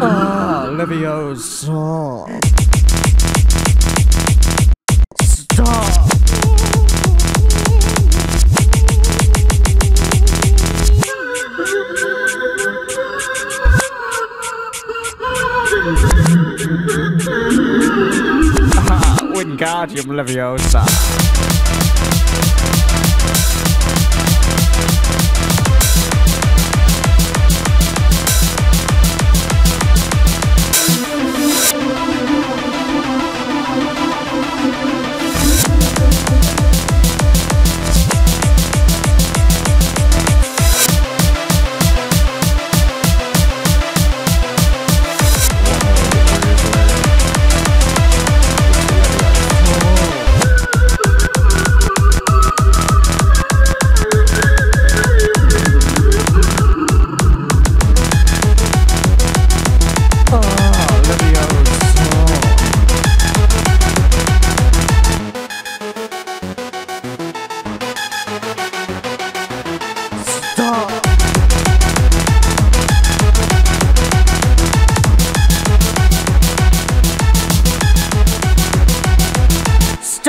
Ah, Leviosa star. Wingardium Leviosa.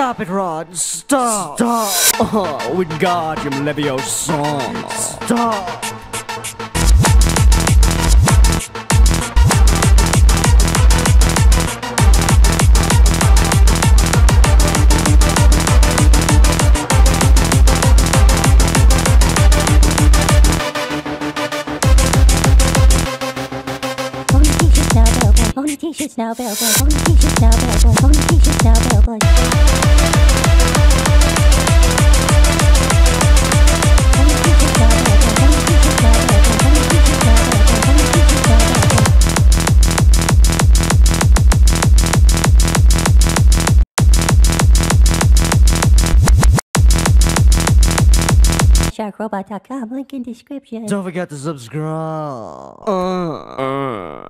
Stop it, Rod. Stop. Stop. Oh, Wingardium Leviosa. Stop. Only t-shirts now available. Only t-shirts now available. Only t-shirts now available. SharkRobot.com. Link in description. Don't forget to subscribe. Uh, uh.